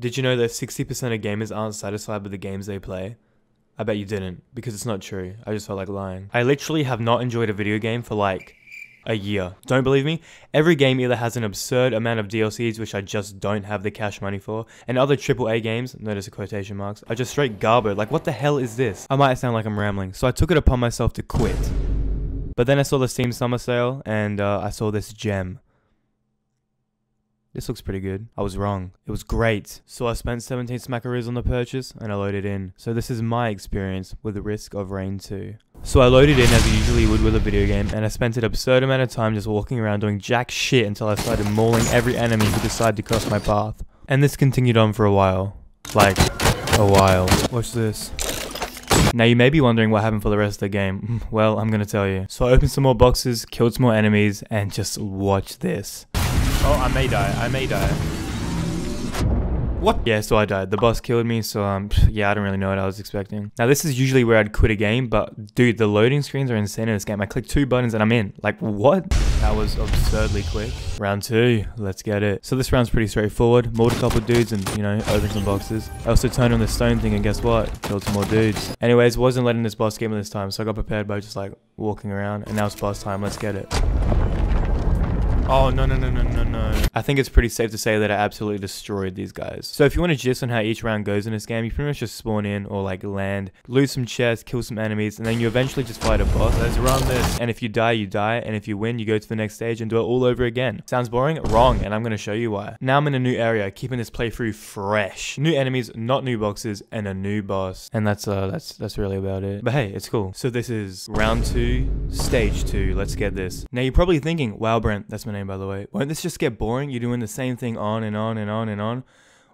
Did you know that 60% of gamers aren't satisfied with the games they play? I bet you didn't, because it's not true. I just felt like lying. I literally have not enjoyed a video game for like a year. Don't believe me? Every game either has an absurd amount of DLCs which I just don't have the cash money for, and other AAA games, notice the quotation marks, are just straight garbage. Like what the hell is this? I might sound like I'm rambling, so I took it upon myself to quit. But then I saw the Steam Summer Sale, and uh, I saw this gem. This looks pretty good. I was wrong. It was great. So I spent 17 smackaroos on the purchase and I loaded in. So this is my experience with the Risk of Rain 2. So I loaded in as I usually would with a video game and I spent an absurd amount of time just walking around doing jack shit until I started mauling every enemy who decided to cross my path. And this continued on for a while. Like, a while. Watch this. Now you may be wondering what happened for the rest of the game. Well, I'm gonna tell you. So I opened some more boxes, killed some more enemies, and just watch this. Oh, I may die. I may die. What? Yeah, so I died. The boss killed me, so um, yeah, I don't really know what I was expecting. Now this is usually where I'd quit a game, but dude, the loading screens are insane in this game. I click two buttons and I'm in. Like, what? That was absurdly quick. Round two, let's get it. So this round's pretty straightforward. Mauled a couple dudes and, you know, opened some boxes. I also turned on the stone thing and guess what? Killed some more dudes. Anyways, wasn't letting this boss get me this time, so I got prepared by just like walking around and now it's boss time. Let's get it. Oh, no, no, no, no, no, no. I think it's pretty safe to say that I absolutely destroyed these guys. So if you want to gist on how each round goes in this game, you pretty much just spawn in or like land, loot some chests, kill some enemies, and then you eventually just fight a boss. Let's run this. And if you die, you die. And if you win, you go to the next stage and do it all over again. Sounds boring? Wrong. And I'm going to show you why. Now I'm in a new area, keeping this playthrough fresh. New enemies, not new boxes, and a new boss. And that's, uh, that's, that's really about it. But hey, it's cool. So this is round two, stage two. Let's get this. Now you're probably thinking, wow, Brent, that's my name by the way. Won't this just get boring? You're doing the same thing on and on and on and on.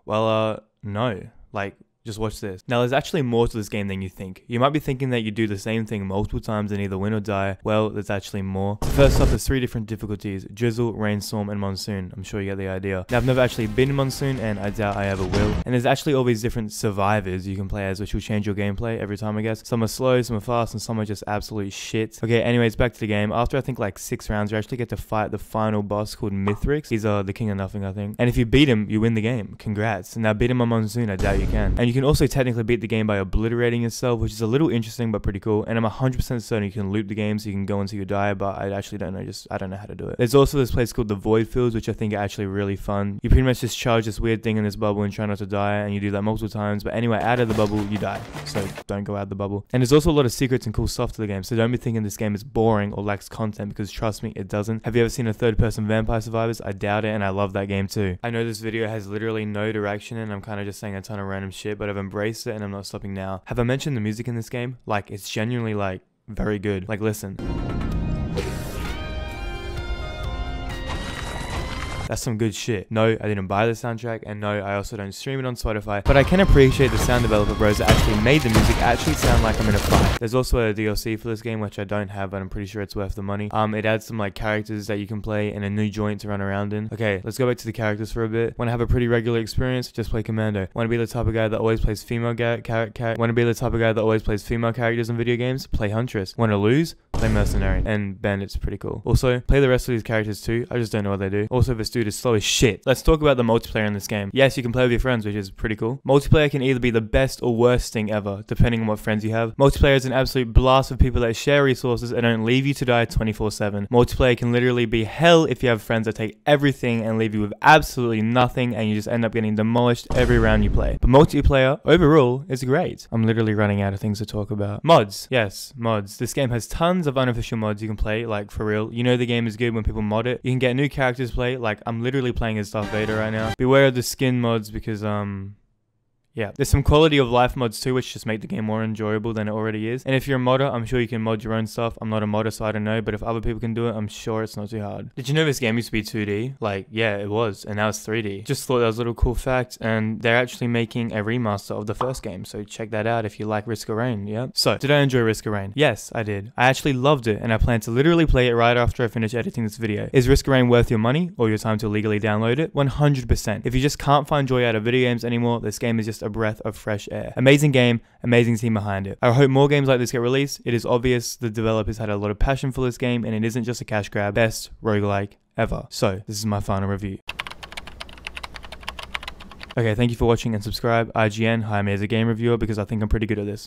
Well, uh, no. Like, just watch this. Now, there's actually more to this game than you think. You might be thinking that you do the same thing multiple times and either win or die. Well, there's actually more. First off, there's three different difficulties. Drizzle, Rainstorm, and Monsoon. I'm sure you get the idea. Now, I've never actually been in Monsoon, and I doubt I ever will. And there's actually all these different survivors you can play as, which will change your gameplay every time, I guess. Some are slow, some are fast, and some are just absolute shit. Okay, anyways, back to the game. After I think like six rounds, you actually get to fight the final boss called Mithrix. He's uh, the king of nothing, I think. And if you beat him, you win the game. Congrats. Now, beat him on Monsoon, I doubt you can. And you can also technically beat the game by obliterating yourself, which is a little interesting but pretty cool. And I'm 100% certain you can loop the game so you can go until you die, but I actually don't know, just I don't know how to do it. There's also this place called the Void Fields, which I think are actually really fun. You pretty much just charge this weird thing in this bubble and try not to die, and you do that multiple times. But anyway, out of the bubble, you die. So don't go out of the bubble. And there's also a lot of secrets and cool stuff to the game, so don't be thinking this game is boring or lacks content because trust me, it doesn't. Have you ever seen a third person Vampire Survivors? I doubt it, and I love that game too. I know this video has literally no direction, and I'm kind of just saying a ton of random shit, but I've embraced it and I'm not stopping now. Have I mentioned the music in this game? Like, it's genuinely, like, very good. Like, listen. That's some good shit. No, I didn't buy the soundtrack, and no, I also don't stream it on Spotify, but I can appreciate the sound developer bros that actually made the music actually sound like I'm in a fight. There's also a DLC for this game, which I don't have, but I'm pretty sure it's worth the money. Um, it adds some like characters that you can play and a new joint to run around in. Okay, let's go back to the characters for a bit. Want to have a pretty regular experience? Just play Commando. Want to be the type of guy that always plays female character? Want to be the type of guy that always plays female characters in video games? Play Huntress. Want to lose? Play Mercenary. And Bandit's pretty cool. Also, play the rest of these characters too. I just don't know what they do. Also, this dude is slow as shit. Let's talk about the multiplayer in this game. Yes, you can play with your friends, which is pretty cool. Multiplayer can either be the best or worst thing ever, depending on what friends you have. Multiplayer is an absolute blast of people that share resources and don't leave you to die 24-7. Multiplayer can literally be hell if you have friends that take everything and leave you with absolutely nothing and you just end up getting demolished every round you play. But multiplayer, overall, is great. I'm literally running out of things to talk about. Mods. Yes, mods. This game has tons of unofficial mods you can play, like for real. You know the game is good when people mod it. You can get new characters to play, like I'm literally playing as Darth Vader right now. Beware of the skin mods because um yeah, there's some quality of life mods too, which just make the game more enjoyable than it already is. And if you're a modder, I'm sure you can mod your own stuff. I'm not a modder, so I don't know. But if other people can do it, I'm sure it's not too hard. Did you know this game used to be 2D? Like, yeah, it was, and now it's 3D. Just thought that was a little cool fact. And they're actually making a remaster of the first game, so check that out if you like Risk of Rain. Yeah. So, did I enjoy Risk of Rain? Yes, I did. I actually loved it, and I plan to literally play it right after I finish editing this video. Is Risk of Rain worth your money or your time to legally download it? 100%. If you just can't find joy out of video games anymore, this game is just a breath of fresh air. Amazing game, amazing team behind it. I hope more games like this get released. It is obvious the developers had a lot of passion for this game and it isn't just a cash grab. Best roguelike ever. So, this is my final review. Okay, thank you for watching and subscribe. IGN, hi, me as a game reviewer because I think I'm pretty good at this.